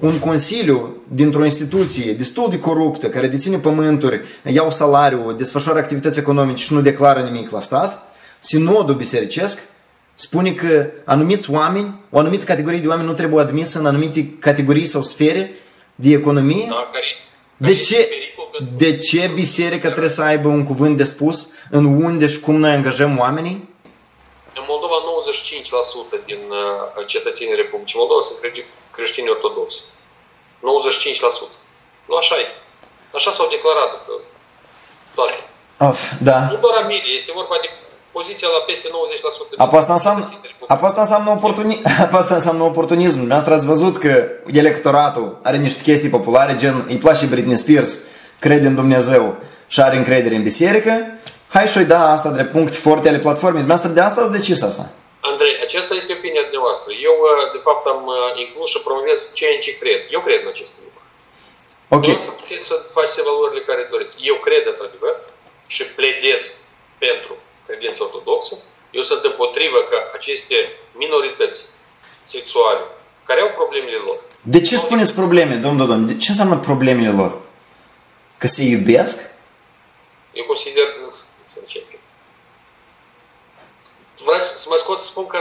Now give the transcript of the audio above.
un consiliu dintr-o instituție destul de coruptă, care deține pământuri, iau salariu, desfășoară activități economice și nu declară nimic la stat, sinodul bisericesc spune că anumiți oameni, o anumită categorie de oameni nu trebuie admisă în anumite categorii sau sfere de economie. Da, care, de ce, de ce biserica trebuie să aibă un cuvânt de spus în unde și cum noi angajăm oamenii? În Moldova 95% din uh, cetățenii Republicii Moldova sunt creștini ortodoxi. 95%. Nu așa e. Așa s-au declarat că toate. Of, da. Nu doar Amilie, este vorba de poziția la peste 90%. Apoi asta înseamnă, apoi asta înseamnă, oportuni, apoi asta înseamnă oportunism. Dumneavoastră ați văzut că electoratul are niște chestii populare, gen îi place Britney Spears, crede în Dumnezeu și are încredere în biserică, hai și-o da asta de punct forte ale platformei. Dumneavoastră de asta ați decis asta. Andrei, aceasta este opinia dumneavoastră. Eu, uh, de fapt, am uh, inclus și promovez ceea în ce cred. Eu cred în aceste lucruri. Ok. să puteți să faceți valorile care doriți. Eu cred, într-adevăr, și pledez pentru credința ortodoxă. Eu sunt împotrivă că aceste minorități sexuale care au problemele lor. De ce spuneți probleme, domnul domn? De ce înseamnă problemele lor? Că se iubesc? Eu consider, să încep. Vreți să mă scot să spun că